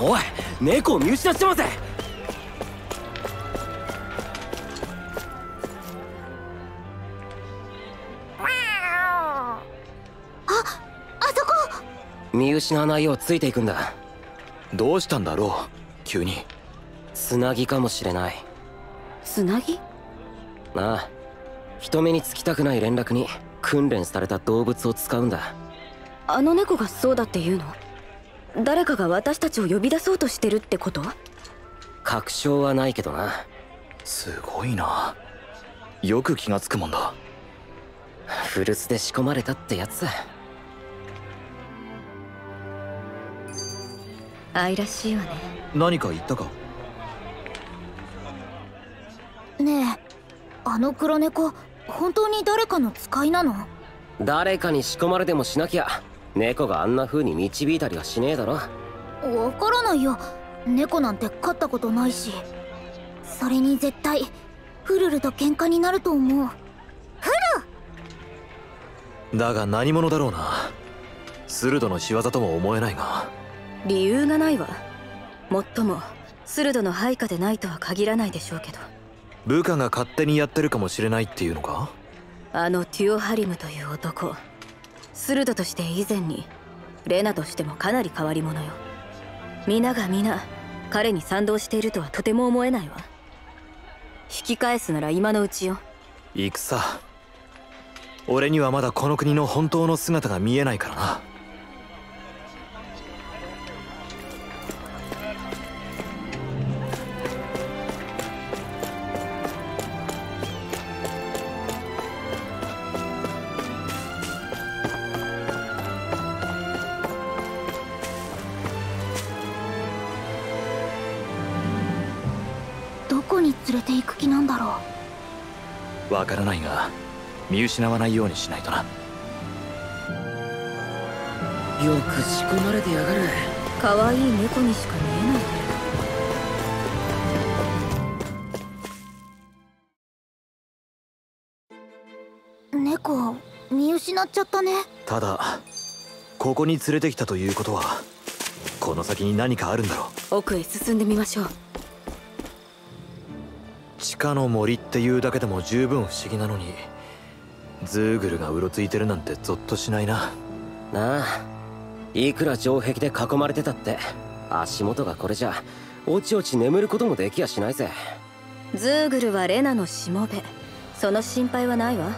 おい猫を見失っちまうぜああそこ。見失わないようついていくんだ。どうしたんだろう急に。つなぎかもしれない。つなぎ？なあ人目につきたくない連絡に訓練された動物を使うんだ。あの猫がそうだって言うの？誰かが私たちを呼び出そうとしてるってこと？確証はないけどな。すごいな。よく気がつくもんだ。古巣で仕込まれたってやつ。愛らしいわね。何か言ったか？ねえあの黒猫本当に誰かの使いなの？誰かに仕込まれてもしなきゃ猫があんな風に導いたりはしねえだろ。わからないよ。猫なんて飼ったことないし。それに絶対フルルと喧嘩になると思う。だが何者だろうな。スルドの仕業とも思えないが。理由がないわ。もっともスルドの配下でないとは限らないでしょうけど。部下が勝手にやってるかもしれないっていうのか？あのテュオハリムという男スルドとして以前にレナとしてもかなり変わり者よ。皆が皆彼に賛同しているとはとても思えないわ。引き返すなら今のうちよ。戦。俺にはまだこの国の本当の姿が見えないからな。わからないが見失わないようにしないとな。よく仕込まれてやがる。可愛い猫にしか見えない。け猫見失っちゃったね。ただここに連れてきたということはこの先に何かあるんだろう。ど奥へ進んでみましょう地下の森っていうだけでも十分不思議なのにズーグルがうろついてるなんてゾッとしないな。なあいくら城壁で囲まれてたって足元がこれじゃおちおち眠ることもできやしないぜ。ズーグルはレナのしもべ。その心配はないわ。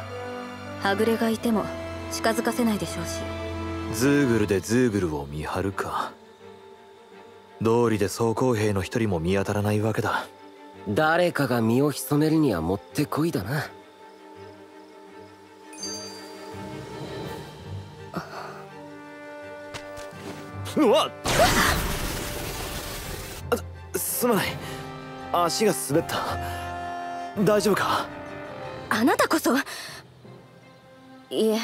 はぐれがいても近づかせないでしょうし。ズーグルでズーグルを見張るか。道理で総工兵の一人も見当たらないわけだ誰かが身を潜めるにはもってこいだな。うわっ！あすまない。足が滑った。大丈夫か？あなたこそ。いえ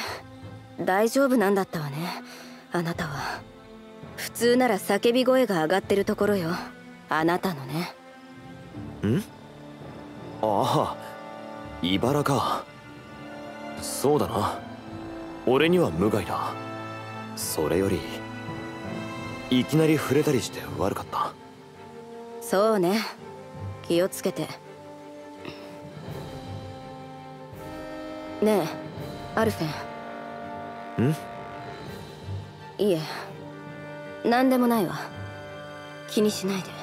大丈夫なんだったわね。あなたは。普通なら叫び声が上がってるところよ。あなたのねん？ああ茨か。そうだな。俺には無害だ。それよりいきなり触れたりして悪かった。そうね。気をつけて。ねえアルフェン。ん？いえ。何でもないわ。気にしないで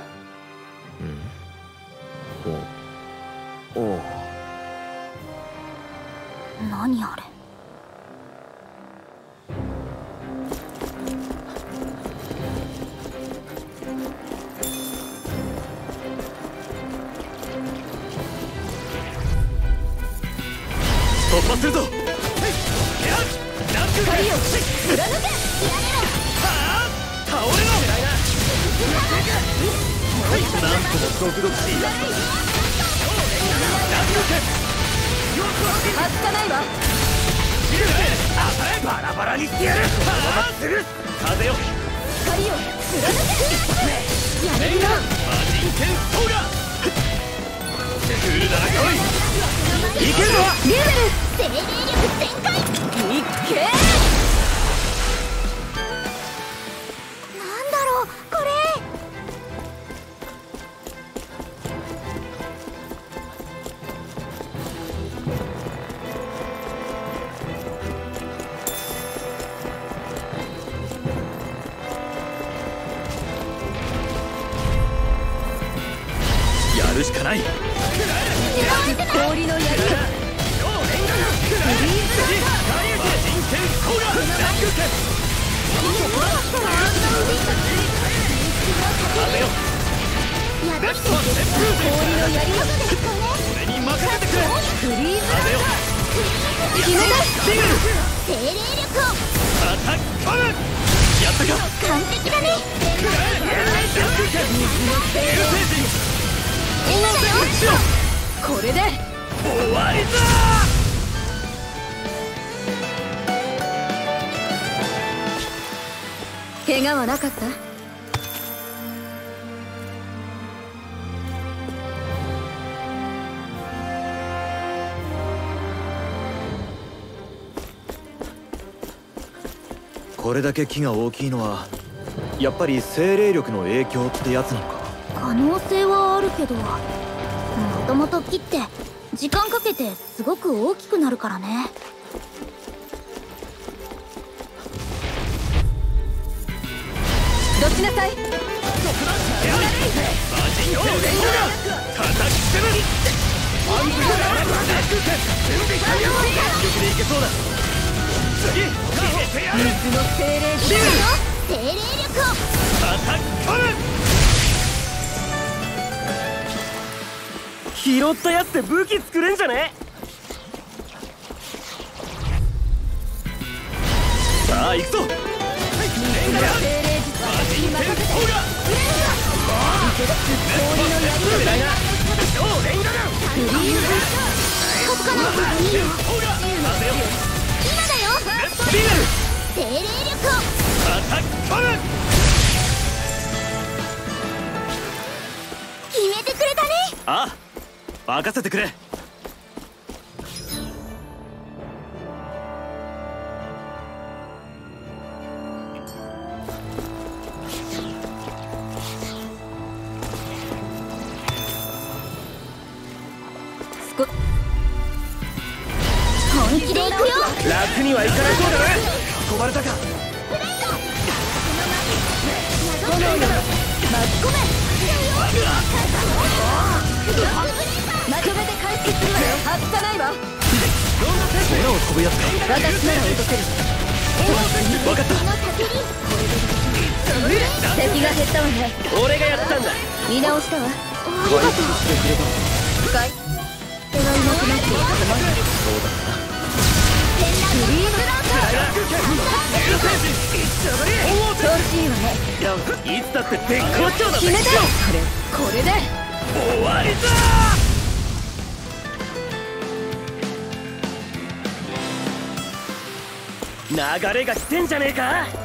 れだけ木が大きいのはやっぱり精霊力の影響ってやつなのか？可能性はあるけどもともと木って時間かけてすごく大きくなるからね。どちなさい？水の精霊精霊力を拾ったやつで武器作れんじゃね？さあ行くぞ。精霊術は私に任せて氷の槍をフリーズここからいいよ今だよ精霊力を。アタッ決めてくれたね。ああ任せてくれ楽にはいかなそうだな囲まれ。たか炎よ巻き込めまとめて回復するわよ外さないわ空を飛ぶやつ。か私なら落とせる分かった敵が減ったわね俺がやったんだ見直したわありがとう深い手がいなくなっていることもフリーズランカー調子いつだって絶好調だ決めたよそれこれで終わりだ流れが来てんじゃねえか？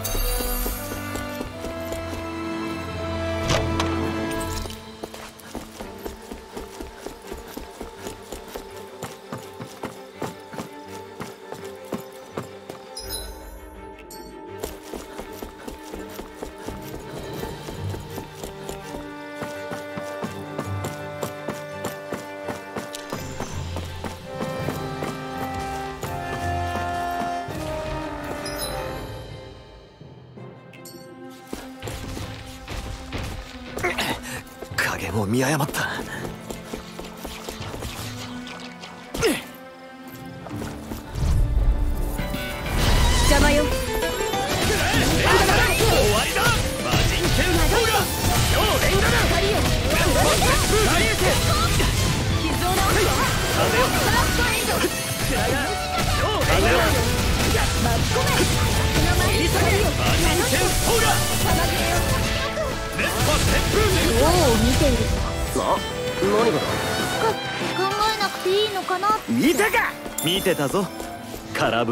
影も見誤った。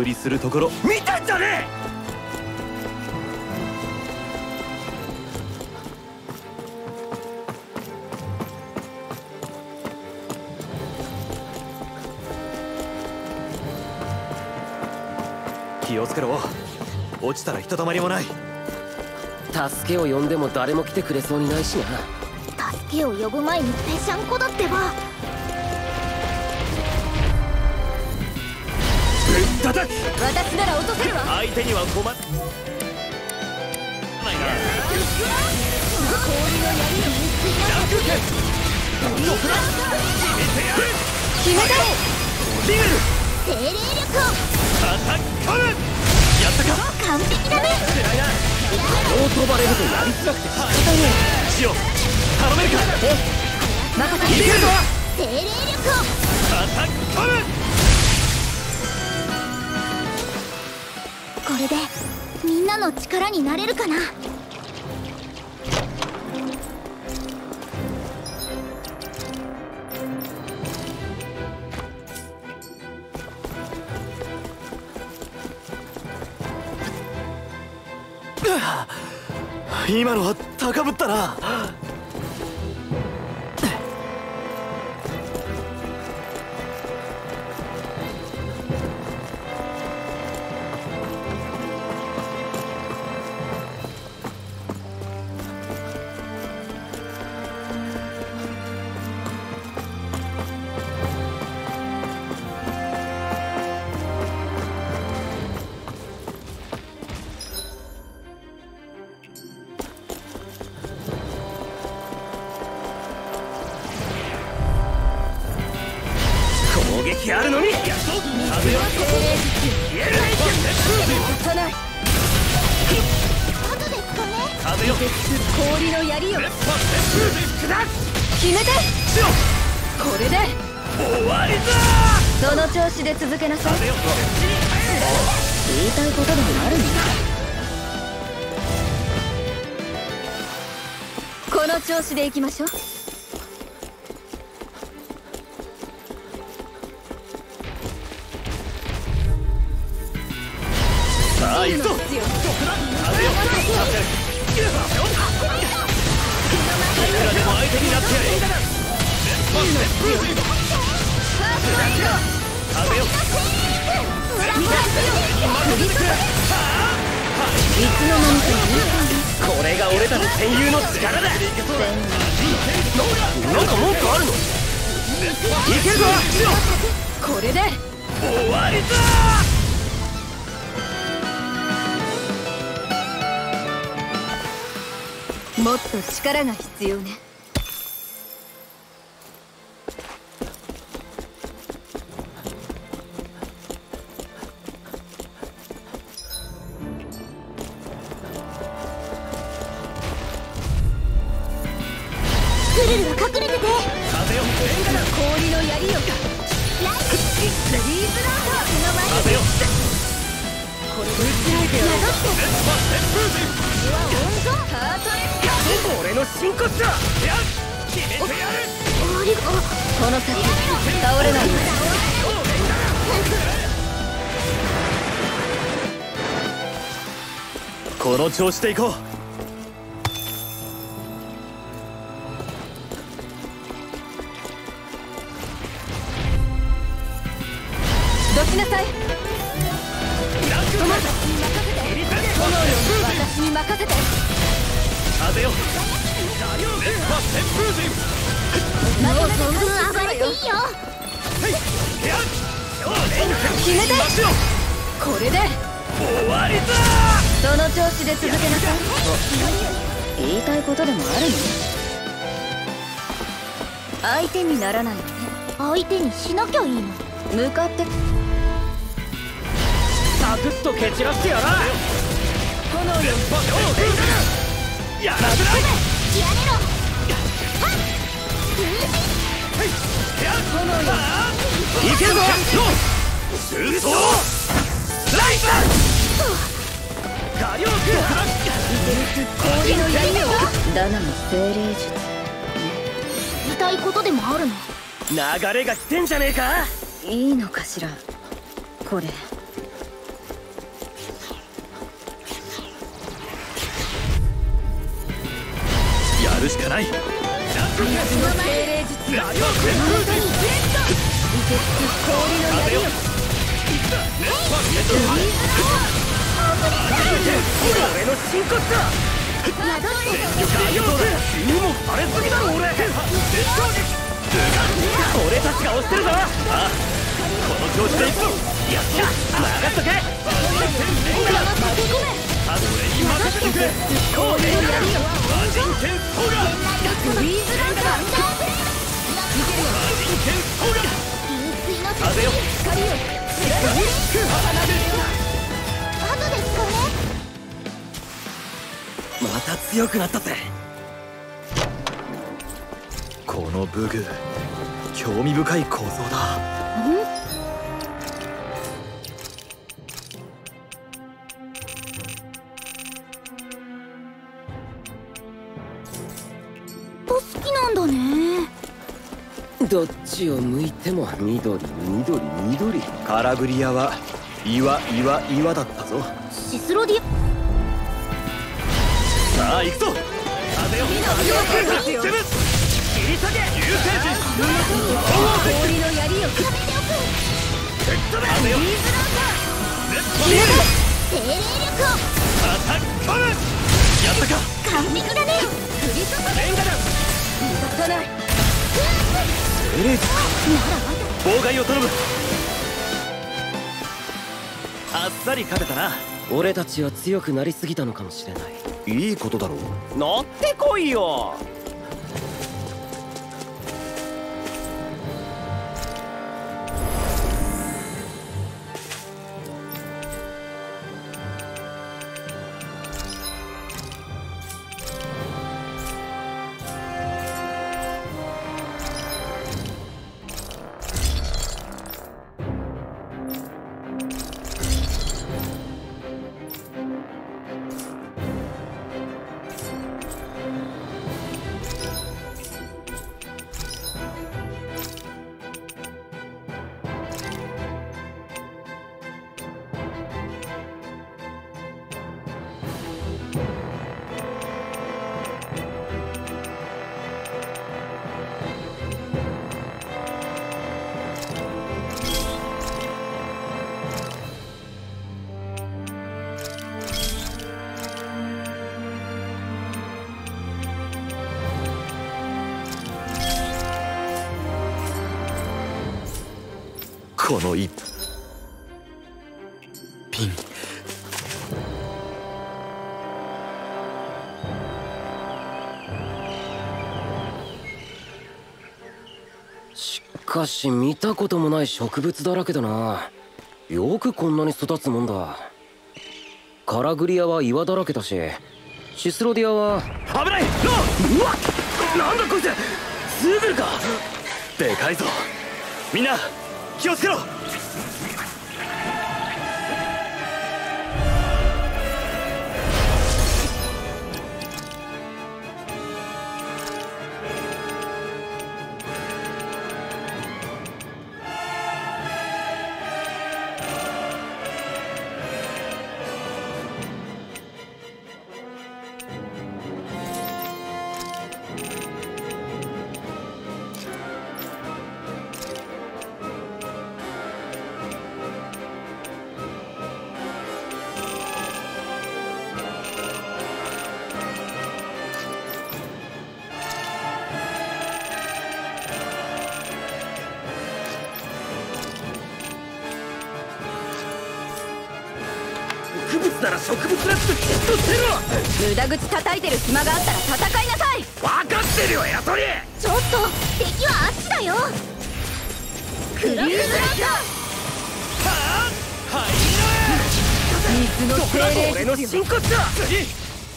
りするところ。見たんじゃね気をつけろ。落ちたらひとたまりもない。助けを呼んでも誰も来てくれそうにないしな。助けを呼ぶ前にぺしゃんこだってば私なら落とせるわ。相手には困るないな氷の槍よ決めたリグル精霊力をやったか完璧だねそう飛ばれるとやりづらくて。仕方ねジオ頼めるか任せいけるぞ精霊力をこれでみんなの力になれるかな？今のは高ぶったな。で続けなさい。言いたいことでもあるの？この調子でいきましょうもっと力が必要ね。成していこう。相手にならないのね。相手にしなきゃいいの。向かって。サクッと蹴散らしてやら炎よやらせないやれろ。炎よいけるぞライ火力氷の槍よダナの精霊術たいことでもあるの？流れが来てんじゃねえか？いいのかしら？これ。やるしかない。水の骨だ宿ってライオン注文されすぎだろ俺俺たちが押してるぞああこの調子でいくぞやった任せとけ俺に任せとけ氷の槍よ魔人剣ソー。ガフリーズランド流水の風よ光をた強くなったぜ。この武具興味深い構造だ。と好きなんだね。どっちを向いても緑緑緑。カラグリアは岩岩岩だったぞ。シスロディさあ行くぞ。風よ。風よ。攻め切り下げ流星陣氷の槍を吹っ飛べ風よレッドリー精霊力アタックコムやったかを完璧だね降り注レンガだ立たないエレーズ妨害を頼むあっさり勝てたな俺たちは強くなりすぎたのかもしれないいいことだろう？乗ってこいよ。この一品しかし見たこともない植物だらけだな。よくこんなに育つもんだ。カラグリアは岩だらけだしシスロディアは危ない！ローうわなんだこいつ！スーブルか！でかいぞ！みんな気をつけろいてる暇があったら戦いなさい。分かってるよヤトリちょっと敵はあっちだよ。クラッ水の精霊俺の真骨だ次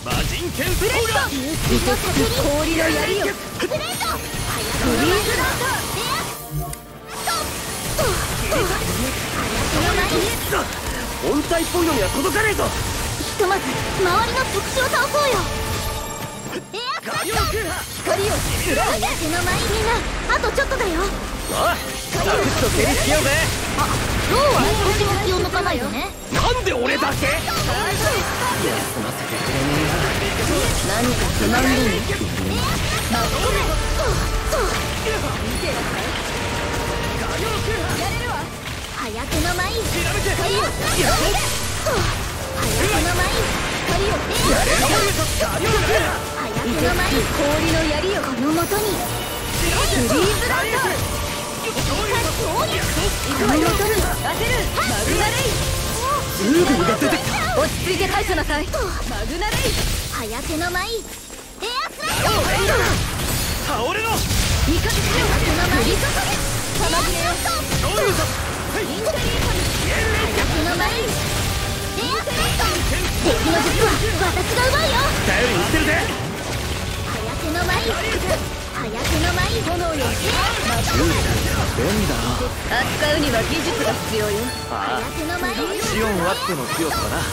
魔人剣ブレンド氷の槍よブレンド。フリーズラン本体っぽいのには届かねえぞ。ひとまず周りの特殊を倒そうよ光を早手の前みんなあとちょっとだよおいザクッと蹴りつけようぜローは少しも気を抜かないよねなんで俺だけ休ませてくれね何か不満に早手の前エアクサッション早手の前光をエアクサッション早手の前氷の槍よこの元に。フリーズランドこの元にこの元に当てるマグナレイスーブが出てきた落ち着いて対処なさいマグナレイ早手の前エアスラッション倒れろ味方しろ振り注げ玉切れよインテリ早くの前レアスカット敵の術は私が奪うよ頼りにしてるぜ。の前早くの前炎よ便利だな扱うには技術が必要よああシオンあっての強さだな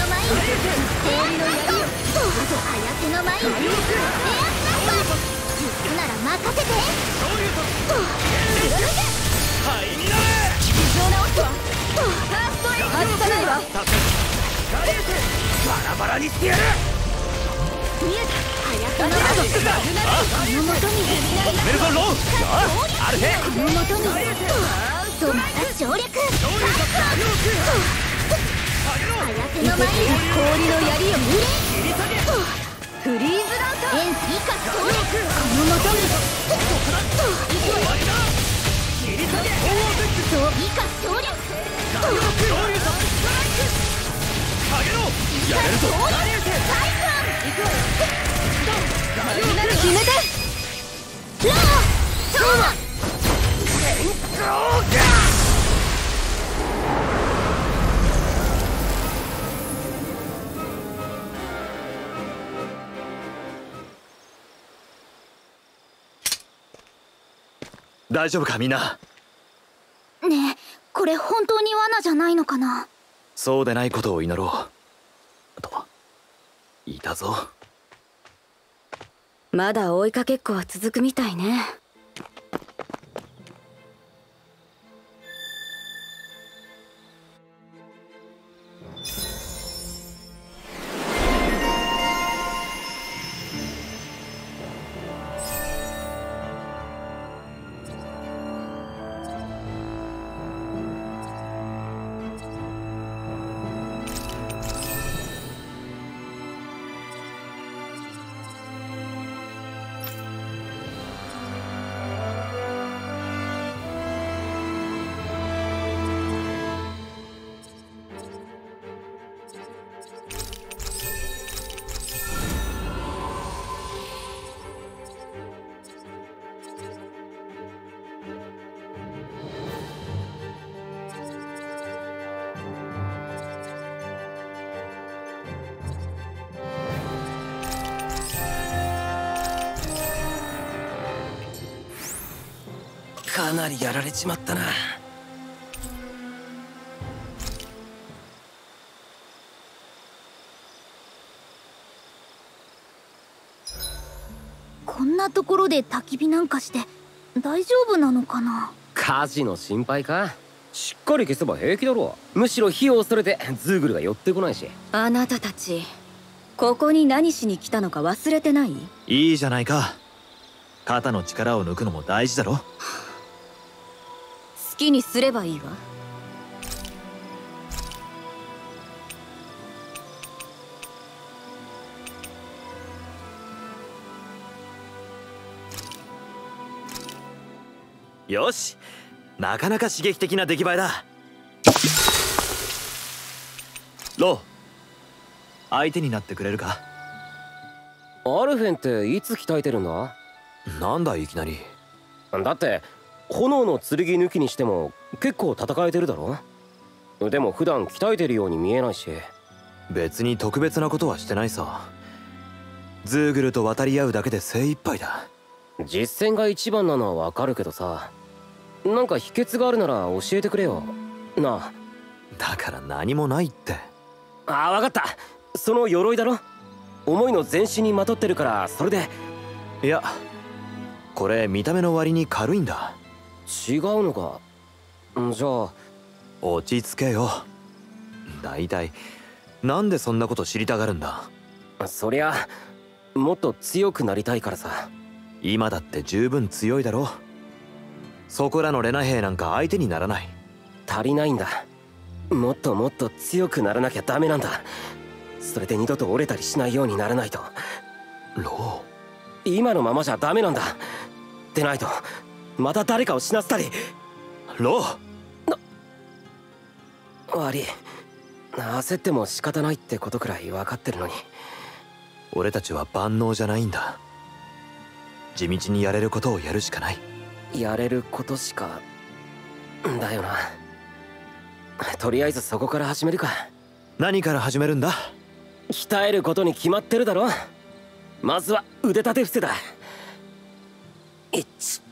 氷の槍よ早くの前レアスカット術なら任せて灰になれ異常な音はファーストエイド外さないわバラバラにしてやる。見えた早くの前この元にメルソンローあるへこの元にとまた省略早くの前氷の槍よ無礼フリーズラウトエンス以下省略この元にそう以下省略以下省略タイ決めて。ラートーマ大丈夫かみんな？ねえこれ本当に罠じゃないのかな？そうでないことを祈ろう。といたぞ。まだ追いかけっこは続くみたいね。りやられちまったな。こんなところで焚き火なんかして大丈夫なのかな？火事の心配か？しっかり消せば平気だろむしろ火を恐れてズーグルが寄ってこないし。あなたたちここに何しに来たのか忘れてない？いいじゃないか。肩の力を抜くのも大事だろ。好きにすればいいわ。よし。なかなか刺激的な出来栄えだ。ロー相手になってくれるか？アルフェンっていつ鍛えてるんだ？なんだいきなり。だって炎の剣抜きにしても結構戦えてるだろでも普段鍛えてるように見えないし。別に特別なことはしてないさ。ズーグルと渡り合うだけで精一杯だ。実戦が一番なのはわかるけどさ。なんか秘訣があるなら教えてくれよ。なだから何もないって。ああ分かった。その鎧だろ。思いの全身にまとってるからそれで。いやこれ見た目の割に軽いんだ違うのか？んじゃあ。落ち着けよ。大体。なんでそんなこと知りたがるんだ？そりゃもっと強くなりたいからさ。今だって十分強いだろ？そこらのレナ兵なんか相手にならない。足りないんだ。もっともっと強くならなきゃダメなんだ。それで二度と折れたりしないようにならないと。ロ今のままじゃダメなんだ。でないとまた誰かを死なせたり。ーロー。悪い。焦っても仕方ないってことくらい分かってるのに。俺たちは万能じゃないんだ。地道にやれることをやるしかない。やれることしかだよな。とりあえずそこから始めるか。何から始めるんだ？鍛えることに決まってるだろ。まずは腕立て伏せだ。1 2 3 4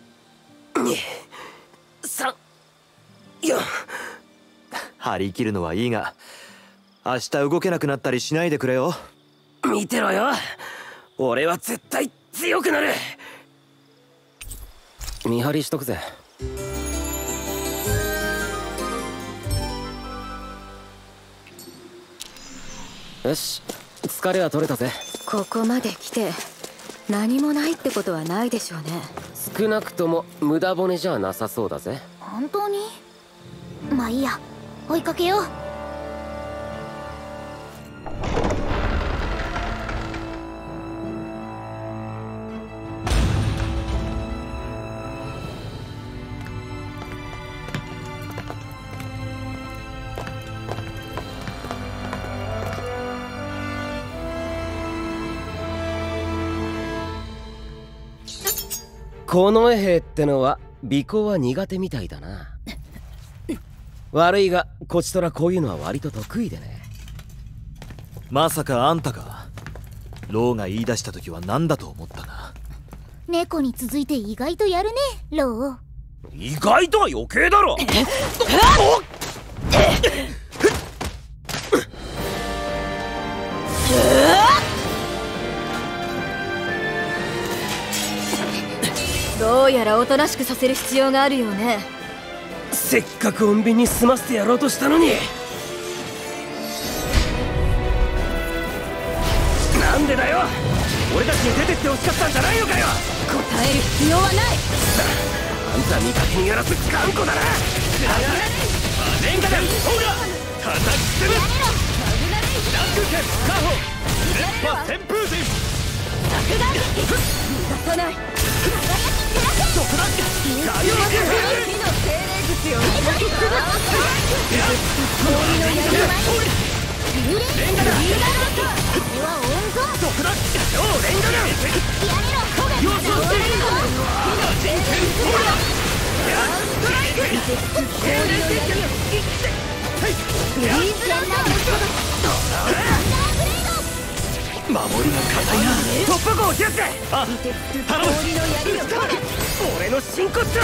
張り切るのはいいが明日動けなくなったりしないでくれよ。見てろよ。俺は絶対強くなる。見張りしとくぜ。よし疲れは取れたぜ。ここまで来て何もないってことはないでしょうね少なくとも無駄骨じゃなさそうだぜ。本当に？まあいいや。追いかけよう。この衛兵ってのは尾行は苦手みたいだな。悪いがこちとらこういうのは割と得意でね。まさかあんたかローが言い出した時は何だと思ったな。猫に続いて意外とやるねロー意外とは余計だろ どうやらおとなしくさせる必要があるよね。せっかく穏便に済ませてやろうとしたのに。なんでだよ。俺たちに出てってほしかったんじゃないのかよ。答える必要はない。あんた見かけにやらす頑固だな。レンガだソーラ叩きつぶラック剣カホ熱波旋風陣出さないどこだガリオケ火の精霊術よレンガだこれは温存どこだ超レンガだやめろコガよしよし人剣ソーラやっストライク精霊戦剣はい守りが。硬いな突破口を開け！あ頼む。俺の真骨頂！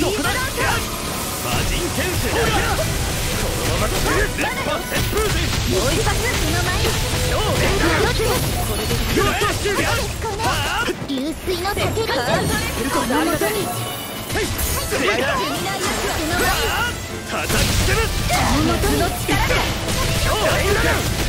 どこだ魔人剣士だ。このまま。突る烈波旋風陣もう一発その前に超連打よし！よし！やはあ流水の酒がこの元にせやな叩きつぶ元の力で超連打だ烈波旋風陣傷を治すわ全力で超連打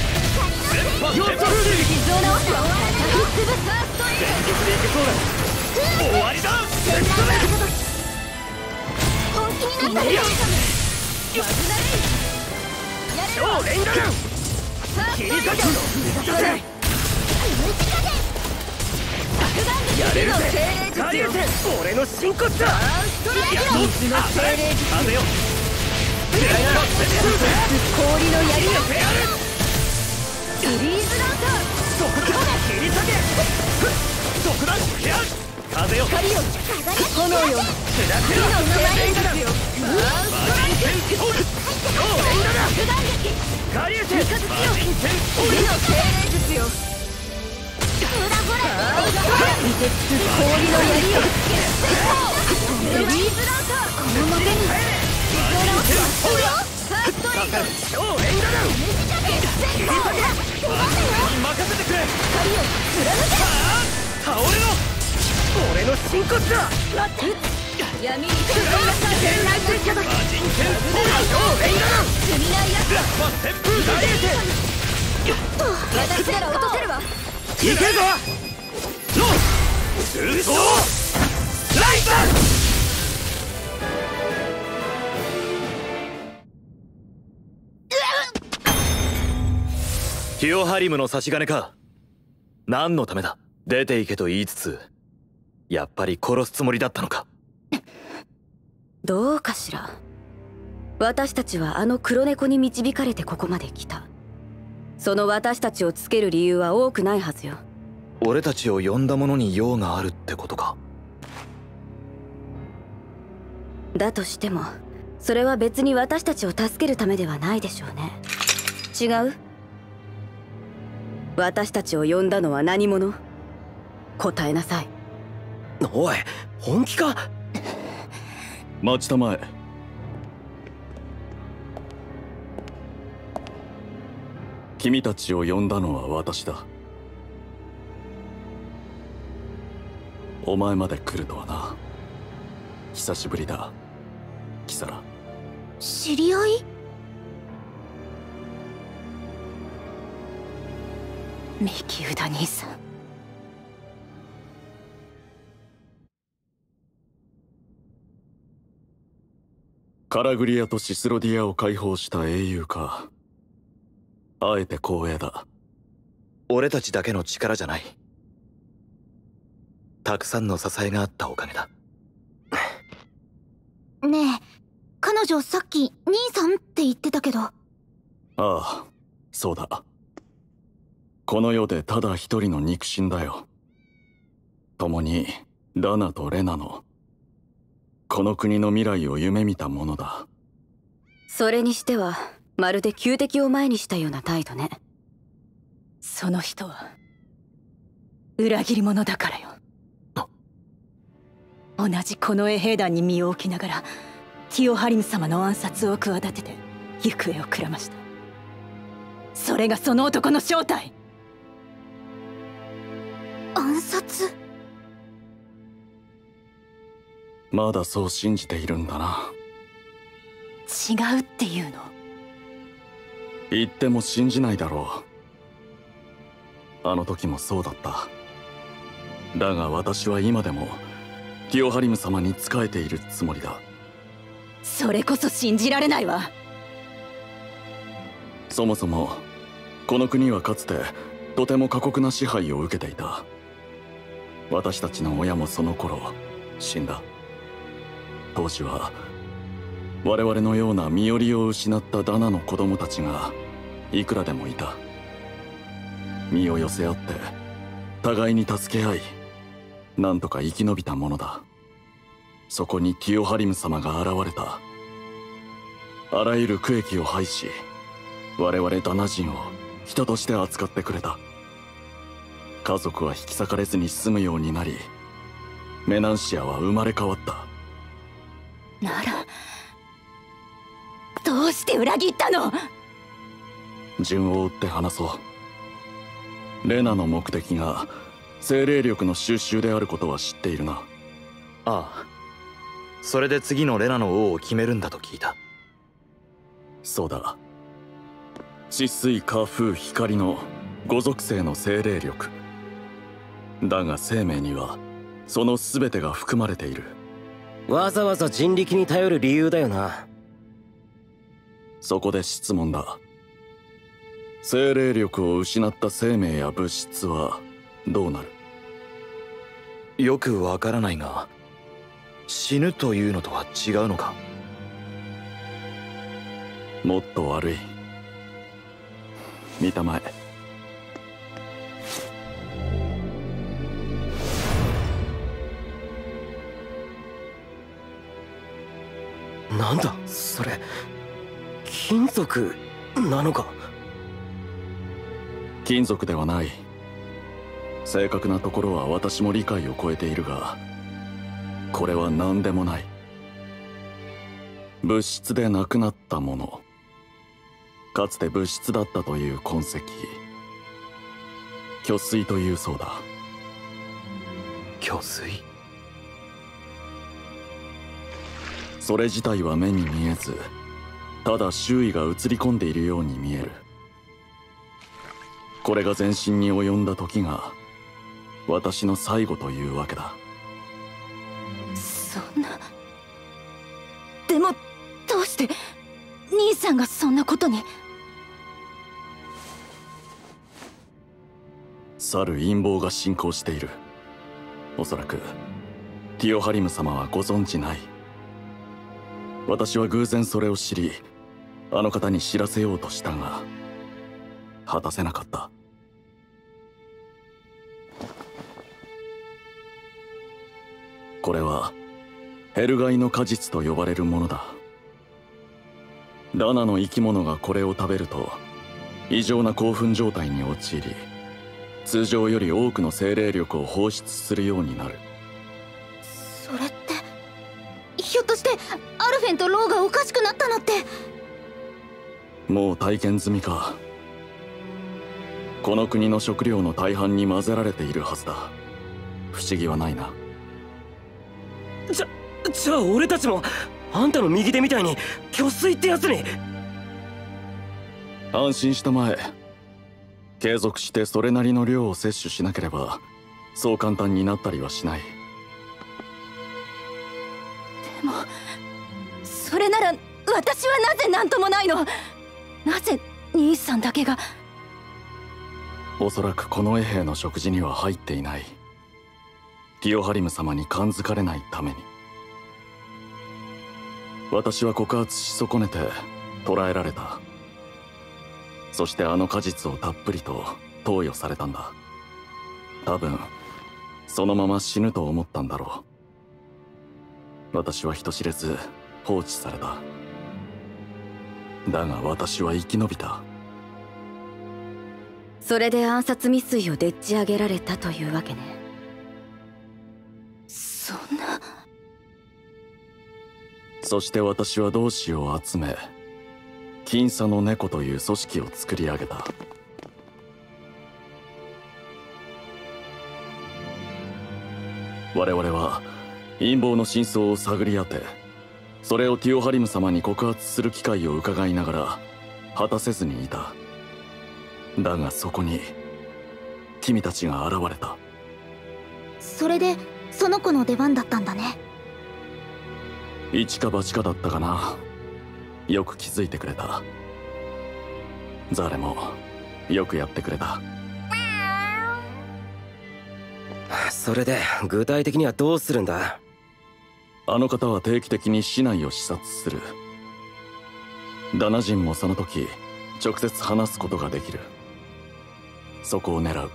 俺の真骨頂。や水の精霊術風よ嫌いなら氷の槍よフリーズランターそこだ切り裂けそこだフェア風よ光よ炎よ砕けろ連打だよ魔人剣ソウル超連打だガリューテ魔人剣ソウル火の精霊術よ見てつく氷の槍よフリーズランターこの手に。ファーストエイド超連打だ切り裂け任せてくれ光よ倒れろ俺の真骨だ闇に戦いなさい戦乱戦者だ魔人剣ソウル超連打だ罪ないやつ烈波旋風ガリューテ私なら落とせるわいけぞライザヒオハリムの差し金か。何のためだ。出て行けと言いつつやっぱり殺すつもりだったのか。どうかしら。私たちはあの黒猫に導かれてここまで来た。その私たちをつける理由は多くないはずよ。俺たちを呼んだ者に用があるってことか。だとしてもそれは別に私たちを助けるためではないでしょうね。違う？私たちを呼んだのは何者？答えなさい。おい本気か？待ちたまえ。君たちを呼んだのは私だ。お前まで来るとはな。久しぶりだ。キサラ。知り合い？ミキウダ兄さん。カラグリアとシスロディアを解放した英雄か。あえて光栄だ。俺たちだけの力じゃない。たくさんの支えがあったおかげだ。ねえ彼女さっき兄さんって言ってたけど。ああそうだこの世でただ一人の肉親だよ。共にラナとレナのこの国の未来を夢見たものだ。それにしてはまるで旧敵を前にしたような態度ね。その人は裏切り者だからよ。同じこの衛兵団に身を置きながらティオハリム様の暗殺を企てて行方をくらました。それがその男の正体。暗殺？まだそう信じているんだな。違うっていうの？言っても信じないだろう。あの時もそうだった。だが私は今でもティオハリム様に仕えているつもりだ。それこそ信じられないわ。そもそもこの国はかつてとても過酷な支配を受けていた私たちの親もその頃死んだ。当時は我々のような身寄りを失ったダナの子供たちがいくらでもいた。身を寄せ合って互いに助け合いなんとか生き延びたものだ。そこにティオハリム様が現れた。あらゆる区域を排し我々ダナ人を人として扱ってくれた。家族は引き裂かれずに済むようになりメナンシアは生まれ変わった。ならどうして裏切ったの？順を追って話そう。レナの目的が精霊力の収集であることは知っているな。ああ。それで次のレナの王を決めるんだと聞いた。そうだ。治水火風光の五属性の精霊力だが生命にはその全てが含まれている。わざわざ人力に頼る理由だよな。そこで質問だ。精霊力を失った生命や物質はどうなる？よくわからないが死ぬというのとは違うのか？もっと悪い。見たまえなんだ？それ金属なのか？金属ではない。正確なところは私も理解を超えているがこれは何でもない。物質でなくなったもの。かつて物質だったという痕跡。虚水というそうだ。虚水？それ自体は目に見えずただ周囲が映り込んでいるように見える。これが全身に及んだ時が私の最後というわけだ。そんな。でもどうして兄さんがそんなことに？去る陰謀が進行している。おそらくティオハリム様はご存じない私は偶然それを知りあの方に知らせようとしたが果たせなかった。これはヘルガイの果実と呼ばれるものだ。ラナの生き物がこれを食べると異常な興奮状態に陥り通常より多くの精霊力を放出するようになる。フェンとローがおかしくなったのって。もう体験済みか。この国の食料の大半に混ぜられているはずだ。不思議はないな。じゃじゃあ俺たちもあんたの右手みたいに虚水ってやつに。安心したまえ。継続してそれなりの量を摂取しなければそう簡単になったりはしない。でもそれなら私はなぜ何ともないの？なぜ兄さんだけが？おそらくこの衛兵の食事には入っていない。ティオハリム様に感づかれないために。私は告発し損ねて捕らえられた。そしてあの果実をたっぷりと投与されたんだ。多分そのまま死ぬと思ったんだろう。私は人知れず放置された。だが私は生き延びた。それで暗殺未遂をでっち上げられたというわけね。そんな。そして私は同志を集め金佐の猫という組織を作り上げた。我々は陰謀の真相を探り当てそれをティオハリム様に告発する機会を伺いながら果たせずにいた。だがそこに君たちが現れた。それでその子の出番だったんだね。一か八かだったかな。よく気づいてくれた。ザレもよくやってくれた。それで具体的にはどうするんだ？あの方は定期的に市内を視察する。ダナ人もその時直接話すことができる。そこを狙う。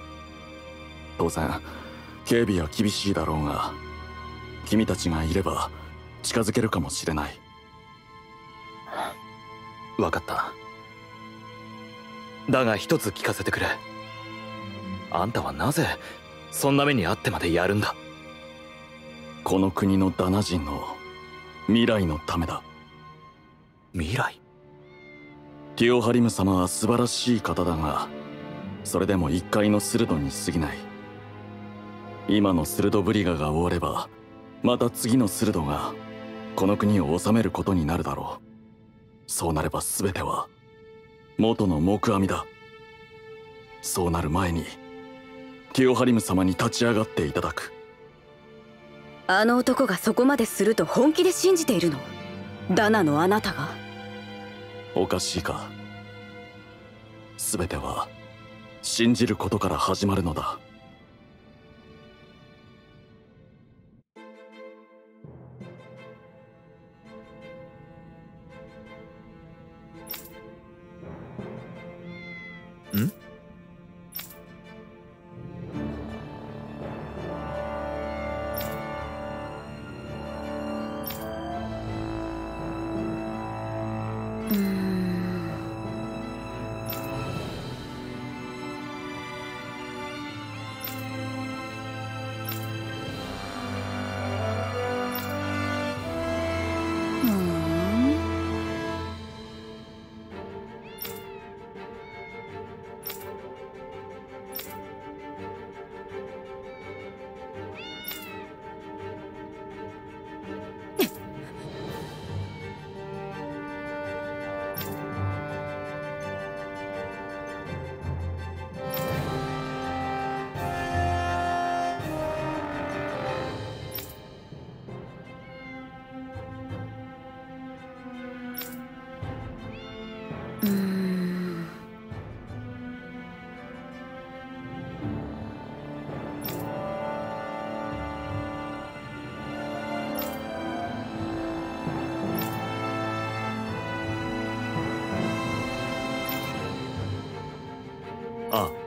当然警備は厳しいだろうが君たちがいれば近づけるかもしれない。分かった。だが一つ聞かせてくれ。あんたはなぜそんな目にあってまでやるんだ？この国のダナ人の未来のためだ。未来？ティオハリム様は素晴らしい方だがそれでも一回のスルドに過ぎない。今のスルドブリガが終わればまた次のスルドがこの国を治めることになるだろう。そうなれば全ては元の木阿弥だ。そうなる前にティオハリム様に立ち上がっていただくあの男がそこまですると本気で信じているの？ダナのあなたが？おかしいか。全ては信じることから始まるのだ。A.